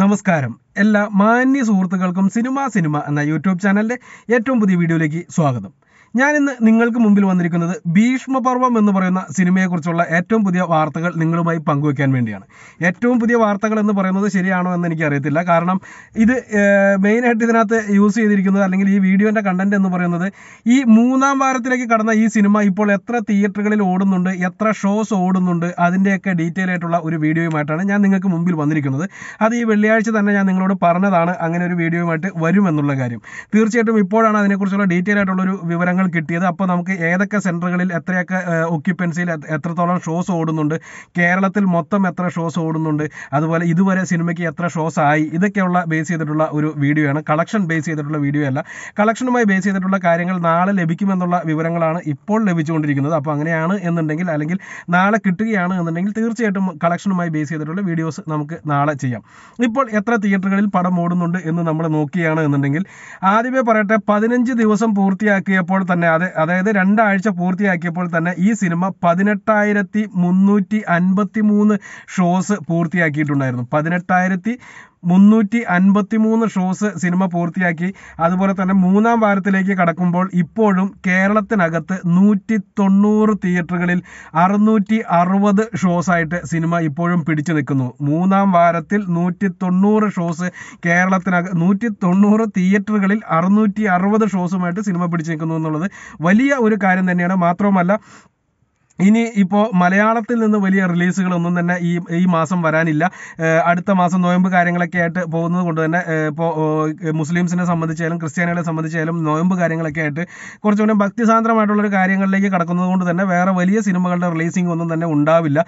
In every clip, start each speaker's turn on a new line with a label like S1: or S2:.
S1: നമസ്കാരം. എല്ലാ മാന്യ സുഹൃത്തുക്കൾക്കും സിനിമ സിനിമ എന്ന യൂട്യൂബ് ചാനലിന്റെ ഏറ്റവും പുതിയ വീഡിയോയിലേക്ക് സ്വാഗതം. ഞാൻ ഇന്ന് നിങ്ങൾക്ക് മുമ്പിൽ വന്നിരിക്കുന്നത് ഭീഷ്മപർവം എന്ന് പറയുന്ന സിനിമയെക്കുറിച്ചുള്ള ഏറ്റവും പുതിയ വാർത്തകൾ നിങ്ങളുമായി പങ്കുവെക്കാൻ വേണ്ടിയാണ്. ഏറ്റവും പുതിയ വാർത്തകൾ എന്ന് പറയുന്നത് ശരിയാണോ എന്ന് എനിക്ക് അറിയത്തില്ല. കാരണം ഇത് മെയിനായിട്ട് ഇതിനകത്ത് യൂസ് ചെയ്തിരിക്കുന്നത് അല്ലെങ്കിൽ ഈ വീഡിയോന്റെ കണ്ടന്റ് എന്ന് പറയുന്നത് ഈ മൂന്നാം വാരത്തിലേക്ക് കടന്ന ഈ സിനിമ ഇപ്പോൾ എത്ര തിയേറ്ററുകളിൽ ഓടുന്നുണ്ട് എത്ര ഷോസ് ഓടുന്നുണ്ട് അതിന്റെയൊക്കെ ഡീറ്റെയിൽ ആയിട്ടുള്ള ഒരു വീഡിയോയുമായിട്ടാണ് ഞാൻ നിങ്ങൾക്ക് മുമ്പിൽ വന്നിരിക്കുന്നത്. അത് ഈ വെള്ളിയാഴ്ച തന്നെ ഞാൻ നിങ്ങളോട് പറഞ്ഞതാണ് അങ്ങനെ ഒരു വീഡിയോയുമായിട്ട് വരുമെന്നുള്ള കാര്യം. തീർച്ചയായിട്ടും ഇപ്പോഴാണ് അതിനെക്കുറിച്ചുള്ള ഡീറ്റെയിൽ ആയിട്ടുള്ള ഒരു വിവരങ്ങൾ കിട്ടിയത്. അപ്പോൾ നമുക്ക് ഏതൊക്കെ സെന്ററുകളിൽ എത്രയൊക്കെ ഒക്യുപ്പൻസിയിൽ എത്രത്തോളം ഷോസ് ഓടുന്നുണ്ട് കേരളത്തിൽ മൊത്തം എത്ര ഷോസ് ഓടുന്നുണ്ട് അതുപോലെ ഇതുവരെ സിനിമയ്ക്ക് എത്ര ഷോസ് ആയി ഇതൊക്കെയുള്ള ബേസ് ചെയ്തിട്ടുള്ള ഒരു വീഡിയോ ആണ്. കളക്ഷൻ ബേസ് ചെയ്തിട്ടുള്ള വീഡിയോ അല്ല. കളക്ഷനുമായി ബേസ് ചെയ്തിട്ടുള്ള കാര്യങ്ങൾ നാളെ ലഭിക്കുമെന്നുള്ള വിവരങ്ങളാണ് ഇപ്പോൾ ലഭിച്ചുകൊണ്ടിരിക്കുന്നത്. അപ്പോൾ അങ്ങനെയാണ് എന്നുണ്ടെങ്കിൽ അല്ലെങ്കിൽ നാളെ കിട്ടുകയാണ് എന്നുണ്ടെങ്കിൽ തീർച്ചയായിട്ടും കളക്ഷനുമായി ബേസ് ചെയ്തിട്ടുള്ള വീഡിയോസ് നമുക്ക് നാളെ ചെയ്യാം. ഇപ്പോൾ എത്ര തിയേറ്ററുകളിൽ പടം ഓടുന്നുണ്ട് എന്ന് നമ്മൾ നോക്കുകയാണ് എന്നുണ്ടെങ്കിൽ ആദ്യമേ പറയട്ടെ പതിനഞ്ച് ദിവസം പൂർത്തിയാക്കിയപ്പോൾ തന്നെ അത് അതായത് രണ്ടാഴ്ച പൂർത്തിയാക്കിയപ്പോൾ തന്നെ ഈ സിനിമ പതിനെട്ടായിരത്തി മുന്നൂറ്റി അൻപത്തി മൂന്ന് ഷോസ് പൂർത്തിയാക്കിയിട്ടുണ്ടായിരുന്നു. പതിനെട്ടായിരത്തി മുന്നൂറ്റി അൻപത്തി മൂന്ന് ഷോസ് സിനിമ പൂർത്തിയാക്കി. അതുപോലെ തന്നെ മൂന്നാം വാരത്തിലേക്ക് കടക്കുമ്പോൾ ഇപ്പോഴും കേരളത്തിനകത്ത് നൂറ്റി തൊണ്ണൂറ് തിയേറ്ററുകളിൽ അറുന്നൂറ്റി അറുപത് ഷോസ് ആയിട്ട് സിനിമ ഇപ്പോഴും പിടിച്ചു നിൽക്കുന്നു. മൂന്നാം വാരത്തിൽ നൂറ്റി തൊണ്ണൂറ് ഷോസ് കേരളത്തിനക നൂറ്റി തൊണ്ണൂറ് തിയേറ്ററുകളിൽ അറുന്നൂറ്റി അറുപത് ഷോസുമായിട്ട് സിനിമ പിടിച്ചു നിൽക്കുന്നു എന്നുള്ളത് വലിയ ഒരു കാര്യം തന്നെയാണ്. മാത്രവുമല്ല ഇനി ഇപ്പോൾ മലയാളത്തിൽ നിന്ന് വലിയ റിലീസുകളൊന്നും തന്നെ ഈ ഈ മാസം വരാനില്ല. അടുത്ത മാസം നോയമ്പ് കാര്യങ്ങളൊക്കെ ആയിട്ട് പോകുന്നത് കൊണ്ട് തന്നെ ഇപ്പോൾ മുസ്ലിംസിനെ സംബന്ധിച്ചാലും ക്രിസ്ത്യാനികളെ സംബന്ധിച്ചാലും നോയമ്പ് കാര്യങ്ങളൊക്കെ ആയിട്ട് കുറച്ചുകൂടി ഭക്തിസാന്ദ്രമായിട്ടുള്ളൊരു കാര്യങ്ങളിലേക്ക് കടക്കുന്നത് കൊണ്ട് തന്നെ വേറെ വലിയ സിനിമകളുടെ റിലീസിംഗ് ഒന്നും തന്നെ ഉണ്ടാവില്ല.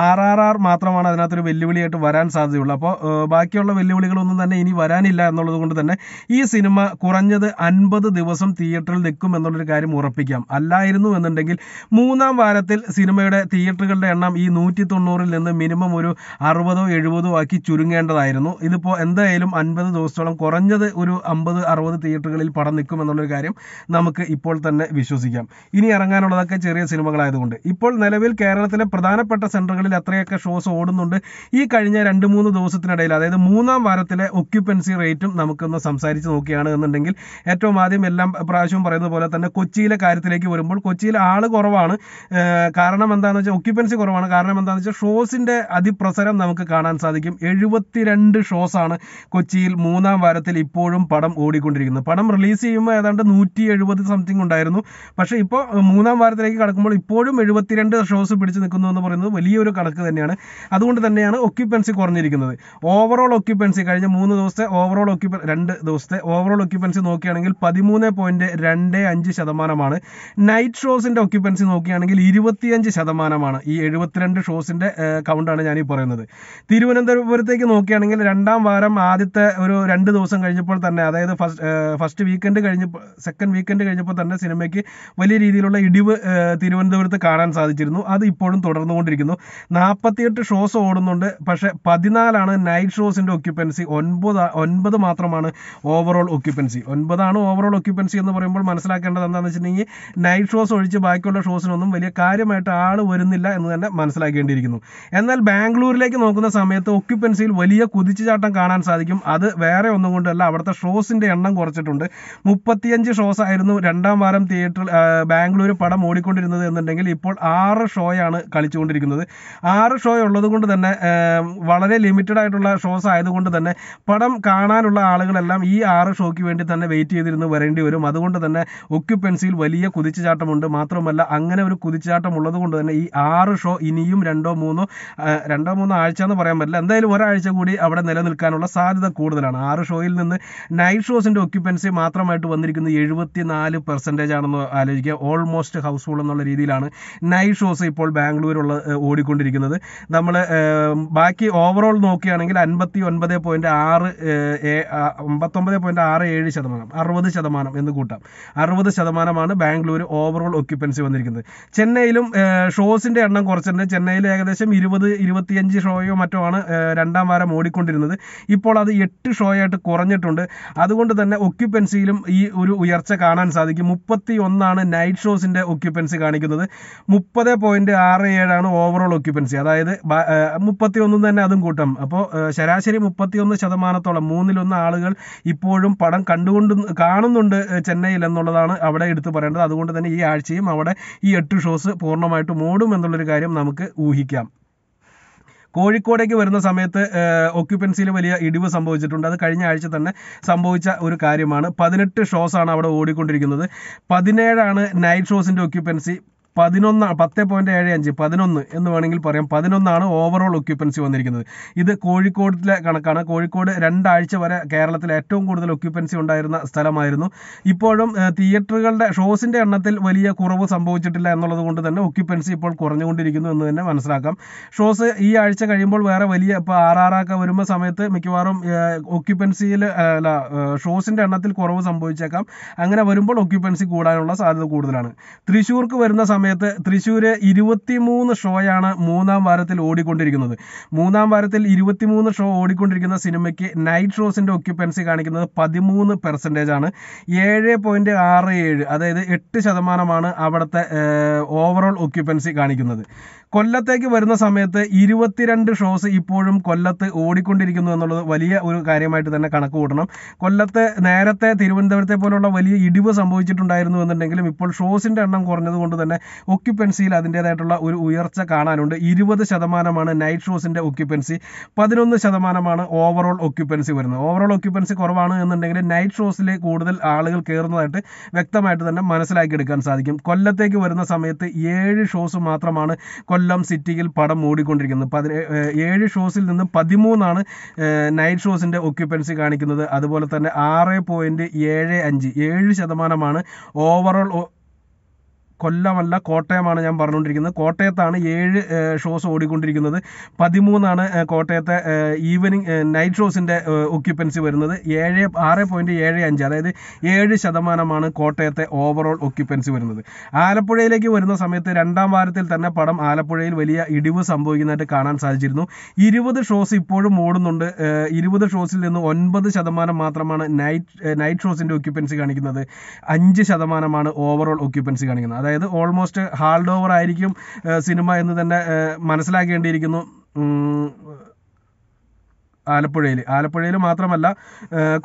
S1: ആർ ആർ ആർ മാത്രമാണ് അതിനകത്തൊരു വെല്ലുവിളിയായിട്ട് വരാൻ സാധ്യതയുള്ളൂ. അപ്പോൾ ബാക്കിയുള്ള വെല്ലുവിളികളൊന്നും തന്നെ ഇനി വരാനില്ല എന്നുള്ളത് കൊണ്ട് തന്നെ ഈ സിനിമ കുറഞ്ഞത് അൻപത് ദിവസം തിയേറ്ററിൽ നിൽക്കും എന്നുള്ളൊരു കാര്യം ഉറപ്പിക്കാം. അല്ലായിരുന്നു എന്നുണ്ടെങ്കിൽ മൂന്നാം വാരത്തിൽ സിനിമയുടെ തിയേറ്ററുകളുടെ എണ്ണം ഈ നൂറ്റി തൊണ്ണൂറിൽ നിന്ന് മിനിമം ഒരു അറുപതോ എഴുപതോ ആക്കി ചുരുങ്ങേണ്ടതായിരുന്നു. ഇതിപ്പോൾ എന്തായാലും അൻപത് ദിവസത്തോളം കുറഞ്ഞത് ഒരു അമ്പത് അറുപത് തിയേറ്ററുകളിൽ പടം നിൽക്കും എന്നുള്ളൊരു കാര്യം നമുക്ക് ഇപ്പോൾ തന്നെ വിശ്വസിക്കാം. ഇനി ഇറങ്ങാനുള്ളതൊക്കെ ചെറിയ സിനിമകളായതുകൊണ്ട്. ഇപ്പോൾ നിലവിൽ കേരളത്തിലെ പ്രധാനപ്പെട്ട സെന്ററുകളിൽ അത്രയൊക്കെ ഷോസ് ഓടുന്നുണ്ട്. ഈ കഴിഞ്ഞ രണ്ട് മൂന്ന് ദിവസത്തിനിടയിൽ അതായത് മൂന്നാം വാരത്തിലെ ഒക്യുപ്പൻസി റേറ്റും നമുക്കൊന്ന് സംസാരിച്ച് നോക്കുകയാണ് എന്നുണ്ടെങ്കിൽ ഏറ്റവും ആദ്യം എല്ലാം പ്രാവശ്യവും പറയുന്നത് പോലെ തന്നെ കൊച്ചിയിലെ കാര്യത്തിലേക്ക് വരുമ്പോൾ കൊച്ചിയിൽ ആൾ കുറവാണ്. കാരണം എന്താണെന്ന് വെച്ചാൽ ഒക്യുപ്പൻസി കുറവാണ്. കാരണം എന്താണെന്ന് വെച്ചാൽ ഷോസിന്റെ അതിപ്രസരം നമുക്ക് കാണാൻ സാധിക്കും. എഴുപത്തിരണ്ട് ഷോസാണ് കൊച്ചിയിൽ മൂന്നാം വാരത്തിൽ ഇപ്പോഴും പടം ഓടിക്കൊണ്ടിരിക്കുന്നത്. പടം റിലീസ് ചെയ്യുമ്പോൾ ഏതാണ്ട് നൂറ്റി എഴുപത് സംതിങ് ഉണ്ടായിരുന്നു. പക്ഷേ ഇപ്പോൾ മൂന്നാം വാരത്തിലേക്ക് കടക്കുമ്പോൾ ഇപ്പോഴും എഴുപത്തിരണ്ട് ഷോസ് പിടിച്ചു നിൽക്കുന്നു എന്ന് പറയുന്നത് വലിയൊരു കണക്ക് തന്നെയാണ്. അതുകൊണ്ട് തന്നെയാണ് ഒക്യുപ്പൻസി കുറഞ്ഞിരിക്കുന്നത്. ഓവറോൾ ഒക്യുപ്പൻസി കഴിഞ്ഞ മൂന്ന് ദിവസത്തെ ഓവറോൾ ഒക്യുപ്പൻ രണ്ട് ദിവസത്തെ ഓവറോൾ ഒക്യുപ്പൻസി നോക്കുകയാണെങ്കിൽ പതിമൂന്ന് പോയിന്റ് രണ്ട് അഞ്ച് ശതമാനമാണ്. നൈറ്റ് ഷോസിന്റെ ഒക്യുപ്പൻസി നോക്കുകയാണെങ്കിൽ ഇരുപത്തിയഞ്ച് ശതമാനമാണ് ഈ എഴുപത്തിരണ്ട് ഷോസിന്റെ കൗണ്ടാണ് ഞാൻ ഈ പറയുന്നത്. തിരുവനന്തപുരത്തേക്ക് നോക്കുകയാണെങ്കിൽ രണ്ടാം വാരം ആദ്യത്തെ ഒരു രണ്ട് ദിവസം കഴിഞ്ഞപ്പോൾ തന്നെ അതായത് ഫസ്റ്റ് ഫസ്റ്റ് വീക്കെൻഡ് കഴിഞ്ഞപ്പോൾ സെക്കൻഡ് വീക്കെൻഡ് കഴിഞ്ഞപ്പോൾ തന്നെ സിനിമയ്ക്ക് വലിയ രീതിയിലുള്ള ഇടിവ് തിരുവനന്തപുരത്ത് കാണാൻ സാധിച്ചിരുന്നു. അത് ഇപ്പോഴും തുടർന്നുകൊണ്ടിരിക്കുന്നു. നാൽപ്പത്തിയെട്ട് ഷോസ് ഓടുന്നുണ്ട്. പക്ഷെ പതിനാലാണ് നൈറ്റ് ഷോസിന്റെ ഒക്യുപ്പൻസി ഒൻപത് ഒൻപത് മാത്രമാണ് ഓവറോൾ ഒക്യുപ്പൻസി ഒൻപതാണ് ഓവറോൾ ഒക്യുപ്പൻസി എന്ന് പറയുമ്പോൾ മനസ്സിലാക്കേണ്ടത് എന്താണെന്ന് വെച്ചിട്ടുണ്ടെങ്കിൽ നൈറ്റ് ഷോസ് ഒഴിച്ച് ബാക്കിയുള്ള ഷോസിനൊന്നും വലിയ കാര്യമായിട്ട് ആൾ വരുന്നില്ല എന്ന് തന്നെ മനസ്സിലാക്കേണ്ടിയിരിക്കുന്നു. എന്നാൽ ബാംഗ്ലൂരിലേക്ക് നോക്കുന്ന സമയത്ത് ഒക്യുപ്പൻസിയിൽ വലിയ കുതിച്ചുചാട്ടം കാണാൻ സാധിക്കും. അത് വേറെ ഒന്നും കൊണ്ടല്ല അവിടുത്തെ ഷോസിന്റെ എണ്ണം കുറച്ചിട്ടുണ്ട്. മുപ്പത്തിയഞ്ച് ഷോസ് ആയിരുന്നു രണ്ടാം വാരം തിയേറ്ററിൽ ബാംഗ്ലൂർ പടം ഓടിക്കൊണ്ടിരുന്നത് എന്നുണ്ടെങ്കിൽ ഇപ്പോൾ ആറ് ഷോയാണ് കളിച്ചുകൊണ്ടിരിക്കുന്നത്. ആറ് ഷോ ഉള്ളത് കൊണ്ട് തന്നെ വളരെ ലിമിറ്റഡ് ആയിട്ടുള്ള ഷോസ് ആയതുകൊണ്ട് തന്നെ പടം കാണാനുള്ള ആളുകളെല്ലാം ഈ ആറ് ഷോയ്ക്ക് വേണ്ടി തന്നെ വെയിറ്റ് ചെയ്തിരുന്ന് വരേണ്ടി വരും. അതുകൊണ്ട് തന്നെ ഒക്യുപ്പൻസിയിൽ വലിയ കുതിച്ചുചാട്ടമുണ്ട്. മാത്രമല്ല അങ്ങനെ ഒരു കുതിച്ചുചാട്ടം ഉള്ളത് കൊണ്ട് തന്നെ ഈ ആറ് ഷോ ഇനിയും രണ്ടോ മൂന്നോ രണ്ടോ മൂന്നോ ആഴ്ച എന്ന് പറയാൻ പറ്റില്ല. എന്തായാലും ഒരാഴ്ച കൂടി അവിടെ നിലനിൽക്കാനുള്ള സാധ്യത കൂടുതലാണ്. ആറ് ഷോയിൽ നിന്ന് നൈറ്റ് ഷോസിന്റെ ഒക്യുപ്പൻസി മാത്രമായിട്ട് വന്നിരിക്കുന്നത് എഴുപത്തിനാല് പെർസെന്റേജ് ആണെന്ന് ആലോചിക്കുക. ഓൾമോസ്റ്റ് ഹൗസ്ഫുൾ എന്നുള്ള രീതിയിലാണ് നൈറ്റ് ഷോസ് ഇപ്പോൾ ബാംഗ്ലൂരുള്ള ഓടിക്കൊണ്ടിരിക്കുന്നത്. നമ്മൾ ബാക്കി ഓവറോൾ നോക്കുകയാണെങ്കിൽ അൻപത്തി ഒൻപത് പോയിന്റ് ആറ് അമ്പത്തൊമ്പത് പോയിന്റ് ആറ് ഏഴ് ശതമാനം അറുപത് ശതമാനം എന്ന് കൂട്ടാം. അറുപത് ശതമാനമാണ് ബാംഗ്ലൂർ ഓവറോൾ ഒക്യുപ്പൻസി വന്നിരിക്കുന്നത്. ചെന്നൈയിലും ചെന്നൈയിലും ഷോസിന്റെ എണ്ണം കുറച്ചിട്ടുണ്ട്. ചെന്നൈയിൽ ഏകദേശം ഇരുപത് ഇരുപത്തിയഞ്ച് ഷോയോ മറ്റോ ആണ് രണ്ടാം വാരം ഓടിക്കൊണ്ടിരുന്നത്. ഇപ്പോൾ അത് എട്ട് ഷോ ആയിട്ട് കുറഞ്ഞിട്ടുണ്ട്. അതുകൊണ്ട് തന്നെ ഒക്യുപ്പൻസിയിലും ഈ ഒരു ഉയർച്ച കാണാൻ സാധിക്കും. മുപ്പത്തി ഒന്നാണ് നൈറ്റ് ഷോസിന്റെ ഒക്യുപ്പൻസി കാണിക്കുന്നത്. മുപ്പത് പോയിന്റ് ആറ് ഏഴാണ് ഓവറോൾ ഒക്യുപ്പൻസി അതായത് മുപ്പത്തി ഒന്നും തന്നെ അതും കൂട്ടാം. അപ്പോൾ ശരാശരി മുപ്പത്തിയൊന്ന് ശതമാനത്തോളം മൂന്നിലൊന്ന് ആളുകൾ ഇപ്പോഴും പടം കണ്ടുകൊണ്ട് കാണുന്നുണ്ട് ചെന്നൈയിൽ എന്നുള്ളതാണ് അവിടെ എടുത്തു പറയേണ്ടത്. അതുകൊണ്ട് തന്നെ ഈ ആഴ്ചയും അവിടെ ഈ എട്ട് ഷോസ് പൂർണമായിട്ടും മൂടും എന്നുള്ളൊരു കാര്യം നമുക്ക് ഊഹിക്കാം. കോഴിക്കോടേക്ക് വരുന്ന സമയത്ത് ഒക്യുപ്പൻസിയിൽ വലിയ ഇടിവ് സംഭവിച്ചിട്ടുണ്ട്. അത് കഴിഞ്ഞ ആഴ്ച തന്നെ സംഭവിച്ച ഒരു കാര്യമാണ്. പതിനെട്ട് ഷോസ് ആണ് അവിടെ ഓടിക്കൊണ്ടിരിക്കുന്നത്. പതിനേഴാണ് നൈറ്റ് ഷോസിന്റെ ഒക്യുപ്പൻസി പതിനൊന്ന് പത്ത് പോയിന്റ് ഏഴ് അഞ്ച് പതിനൊന്ന് എന്ന് വേണമെങ്കിൽ പറയാം. പതിനൊന്നാണ് ഓവറോൾ ഒക്യുപ്പൻസി വന്നിരിക്കുന്നത്. ഇത് കോഴിക്കോടിലെ കണക്കാണ്. കോഴിക്കോട് രണ്ടാഴ്ച വരെ കേരളത്തിൽ ഏറ്റവും കൂടുതൽ ഒക്യുപ്പൻസി ഉണ്ടായിരുന്ന സ്ഥലമായിരുന്നു. ഇപ്പോഴും തിയേറ്ററുകളുടെ ഷോസിന്റെ എണ്ണത്തിൽ വലിയ കുറവ് സംഭവിച്ചിട്ടില്ല എന്നുള്ളത് കൊണ്ട് തന്നെ ഒക്യുപ്പൻസി ഇപ്പോൾ കുറഞ്ഞുകൊണ്ടിരിക്കുന്നു എന്ന് തന്നെ മനസ്സിലാക്കാം. ഷോസ് ഈ ആഴ്ച കഴിയുമ്പോൾ വേറെ വലിയ ഇപ്പോൾ ആർ വരുമ്പോൾ സമയത്ത് മിക്കവാറും ഒക്യുപ്പൻസിയിൽ അല്ല ഷോസിന്റെ എണ്ണത്തിൽ കുറവ് സംഭവിച്ചേക്കാം. അങ്ങനെ വരുമ്പോൾ ഒക്യുപ്പൻസി കൂടാനുള്ള സാധ്യത കൂടുതലാണ്. തൃശ്ശൂർക്ക് വരുന്ന സമയത്ത് തൃശ്ശൂര് ഇരുപത്തിമൂന്ന് ഷോയാണ് മൂന്നാം വാരത്തിൽ ഓടിക്കൊണ്ടിരിക്കുന്നത്. മൂന്നാം വാരത്തിൽ ഇരുപത്തിമൂന്ന് ഷോ ഓടിക്കൊണ്ടിരിക്കുന്ന സിനിമയ്ക്ക് നൈറ്റ് ഷോസിന്റെ ഒക്യുപ്പൻസി കാണിക്കുന്നത് പതിമൂന്ന് പെർസെന്റേജ് ആണ്. ഏഴ് പോയിന്റ് ആറ് ഏഴ് അതായത് എട്ട് ശതമാനമാണ് അവിടുത്തെ ഓവറോൾ ഒക്യുപ്പൻസി കാണിക്കുന്നത്. കൊല്ലത്തേക്ക് വരുന്ന സമയത്ത് ഇരുപത്തിരണ്ട് ഷോസ് ഇപ്പോഴും കൊല്ലത്ത് ഓടിക്കൊണ്ടിരിക്കുന്നു എന്നുള്ളത് വലിയ ഒരു കാര്യമായിട്ട് തന്നെ കണക്ക് കൂട്ടണം. കൊല്ലത്ത് നേരത്തെ തിരുവനന്തപുരത്തെ പോലുള്ള വലിയ ഇടിവ് സംഭവിച്ചിട്ടുണ്ടായിരുന്നു എന്നുണ്ടെങ്കിലും ഇപ്പോൾ ഷോസിന്റെ എണ്ണം കുറഞ്ഞതുകൊണ്ട് തന്നെ ഒക്യുപ്പൻസിയിൽ അതിന്റെതായിട്ടുള്ള ഒരു ഉയർച്ച കാണാനുണ്ട്. ഇരുപത് ശതമാനമാണ് നൈറ്റ് ഷോസിന്റെ ഒക്യുപ്പൻസി പതിനൊന്ന് ശതമാനമാണ് ഓവറോൾ ഒക്യുപ്പൻസി വരുന്നത്. ഓവറോൾ ഒക്യുപ്പൻസി കുറവാണ് എന്നുണ്ടെങ്കിൽ നൈറ്റ് ഷോസിൽ കൂടുതൽ ആളുകൾ കയറുന്നതായിട്ട് വ്യക്തമായിട്ട് തന്നെ മനസ്സിലാക്കിയെടുക്കാൻ സാധിക്കും. കൊല്ലത്തേക്ക് വരുന്ന സമയത്ത് ഏഴ് ഷോസ് മാത്രമാണ് കൊല്ലം സിറ്റിയിൽ പടം ഓടിക്കൊണ്ടിരിക്കുന്നത് പതിനേ ഏഴ് ഷോസിൽ നിന്ന് പതിമൂന്നാണ് നൈറ്റ് ഷോസിന്റെ ഒക്യുപ്പൻസി കാണിക്കുന്നത്. അതുപോലെ തന്നെ ആറ് പോയിന്റ് ഏഴ് അഞ്ച് ഏഴ് ശതമാനമാണ് ഓവറോൾ കൊല്ലമല്ല കോട്ടയമാണ് ഞാൻ പറഞ്ഞുകൊണ്ടിരിക്കുന്നത്. കോട്ടയത്താണ് ഏഴ് ഷോസ് ഓടിക്കൊണ്ടിരിക്കുന്നത്. പതിമൂന്നാണ് കോട്ടയത്തെ ഈവനിങ് നൈറ്റ് ഷോസിന്റെ ഒക്യുപ്പൻസി വരുന്നത്. ഏഴ് ആറ് പോയിന്റ് ഏഴ് അഞ്ച് അതായത് ഏഴ് ശതമാനമാണ് കോട്ടയത്തെ ഓവറോൾ ഒക്യുപ്പൻസി വരുന്നത്. ആലപ്പുഴയിലേക്ക് വരുന്ന സമയത്ത് രണ്ടാം വാരത്തിൽ തന്നെ പടം ആലപ്പുഴയിൽ വലിയ ഇടിവ് സംഭവിക്കുന്നതായിട്ട് കാണാൻ സാധിച്ചിരുന്നു. ഇരുപത് ഷോസ് ഇപ്പോഴും ഓടുന്നുണ്ട്. ഇരുപത് ഷോസിൽ നിന്ന് ഒൻപത് ശതമാനം മാത്രമാണ് നൈറ്റ് നൈറ്റ് ഷോസിന്റെ ഒക്യുപ്പൻസി കാണിക്കുന്നത്. അഞ്ച് ശതമാനമാണ് ഓവറോൾ ഒക്യുപ്പൻസി കാണിക്കുന്നത്. അതായത് ഓൾമോസ്റ്റ് ഹാൾഡ് ഓവർ ആയിരിക്കും സിനിമ എന്ന് തന്നെ മനസ്സിലാക്കേണ്ടിയിരിക്കുന്നു. ആലപ്പുഴയിൽ. ആലപ്പുഴയിൽ മാത്രമല്ല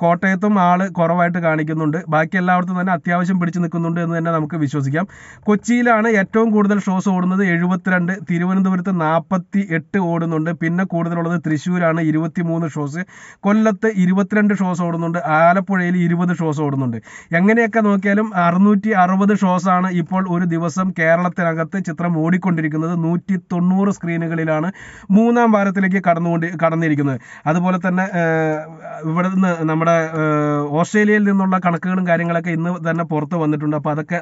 S1: കോട്ടയത്തും ആൾ കുറവായിട്ട് കാണിക്കുന്നുണ്ട്. ബാക്കി എല്ലായിടത്തും തന്നെ അത്യാവശ്യം പിടിച്ചു നിൽക്കുന്നുണ്ട് എന്ന് തന്നെ നമുക്ക് വിശ്വസിക്കാം. കൊച്ചിയിലാണ് ഏറ്റവും കൂടുതൽ ഷോസ് ഓടുന്നത്. എഴുപത്തിരണ്ട് തിരുവനന്തപുരത്ത് നാൽപ്പത്തി എട്ട് ഓടുന്നുണ്ട്. പിന്നെ കൂടുതലുള്ളത് തൃശ്ശൂരാണ് ഇരുപത്തി മൂന്ന് ഷോസ്. കൊല്ലത്ത് ഇരുപത്തിരണ്ട് ഷോസ് ഓടുന്നുണ്ട്. ആലപ്പുഴയിൽ ഇരുപത് ഷോസ് ഓടുന്നുണ്ട്. എങ്ങനെയൊക്കെ നോക്കിയാലും അറുന്നൂറ്റി അറുപത് ഷോസാണ് ഇപ്പോൾ ഒരു ദിവസം കേരളത്തിനകത്ത് ചിത്രം ഓടിക്കൊണ്ടിരിക്കുന്നത്. നൂറ്റി തൊണ്ണൂറ് സ്ക്രീനുകളിലാണ് മൂന്നാം വാരത്തിലേക്ക് കടന്നുകൊണ്ട് കടന്നിരിക്കുന്നത്. അതുപോലെ തന്നെ ഇവിടെ നിന്ന് നമ്മുടെ ഓസ്ട്രേലിയയിൽ നിന്നുള്ള കണക്കുകളും കാര്യങ്ങളൊക്കെ ഇന്ന് തന്നെ പുറത്ത് വന്നിട്ടുണ്ട്. അപ്പോൾ അതൊക്കെ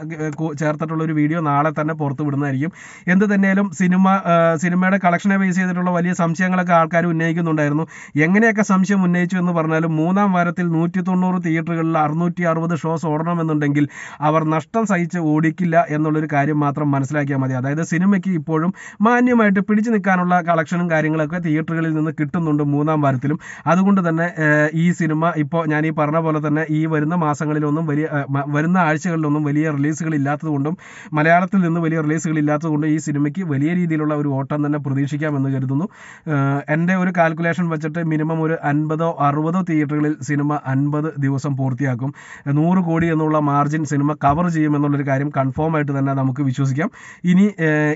S1: ചേർത്തിട്ടുള്ള ഒരു വീഡിയോ നാളെ തന്നെ പുറത്ത് വിടുന്നതായിരിക്കും. എന്ത് തന്നെയാലും സിനിമ സിനിമയുടെ കളക്ഷനെ ബേസ് ചെയ്തിട്ടുള്ള വലിയ സംശയങ്ങളൊക്കെ ആൾക്കാർ ഉന്നയിക്കുന്നുണ്ടായിരുന്നു. എങ്ങനെയൊക്കെ സംശയം ഉന്നയിച്ചു എന്ന് പറഞ്ഞാലും മൂന്നാം വാരത്തിൽ നൂറ്റി തൊണ്ണൂറ് തിയേറ്ററുകളിൽ അറുന്നൂറ്റി അറുപത് ഷോസ് ഓടണമെന്നുണ്ടെങ്കിൽ അവർ നഷ്ടം സഹിച്ച് ഓടിക്കില്ല എന്നുള്ളൊരു കാര്യം മാത്രം മനസ്സിലാക്കിയാൽ മതി. അതായത് സിനിമയ്ക്ക് ഇപ്പോഴും മാന്യമായിട്ട് പിടിച്ചു നിൽക്കാനുള്ള കളക്ഷനും കാര്യങ്ങളൊക്കെ തിയേറ്ററുകളിൽ നിന്ന് കിട്ടുന്നുണ്ട് മൂന്നാം വാരത്തിലും അതുകൊണ്ട് തന്നെ ഈ സിനിമ ഇപ്പോൾ ഞാൻ ഈ പറഞ്ഞ പോലെ തന്നെ ഈ വരുന്ന മാസങ്ങളിലൊന്നും വലിയ വരുന്ന ആഴ്ചകളിലൊന്നും വലിയ റിലീസുകൾ ഇല്ലാത്തതുകൊണ്ടും മലയാളത്തിൽ നിന്ന് വലിയ റിലീസുകൾ ഇല്ലാത്തതുകൊണ്ടും ഈ സിനിമയ്ക്ക് വലിയ രീതിയിലുള്ള ഒരു ഓട്ടം തന്നെ പ്രതീക്ഷിക്കാമെന്ന് കരുതുന്നു. എന്റെ ഒരു കാൽക്കുലേഷൻ വെച്ചിട്ട് മിനിമം ഒരു അൻപതോ അറുപതോ തിയേറ്ററുകളിൽ സിനിമ അൻപത് ദിവസം പൂർത്തിയാക്കും. നൂറ് കോടി എന്നുള്ള മാർജിൻ സിനിമ കവർ ചെയ്യുമെന്നുള്ളൊരു കാര്യം കൺഫേം ആയിട്ട് തന്നെ നമുക്ക് വിശ്വസിക്കാം. ഇനി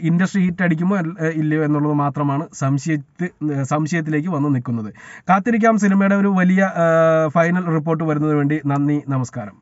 S1: ഇൻഡസ്ട്രി ഹിറ്റ് അടിക്കുമോ ഇല്ലയോ എന്നുള്ളത് മാത്രമാണ് സംശയത്തിൽ സംശയത്തിലേക്ക് വന്ന് നിൽക്കുന്നത്. കാത്തിരിക്കാം. സിനിമയുടെ ഒരു വലിയ ഫൈനൽ റിപ്പോർട്ട് വരുന്നതിന് വേണ്ടി നന്ദി നമസ്കാരം.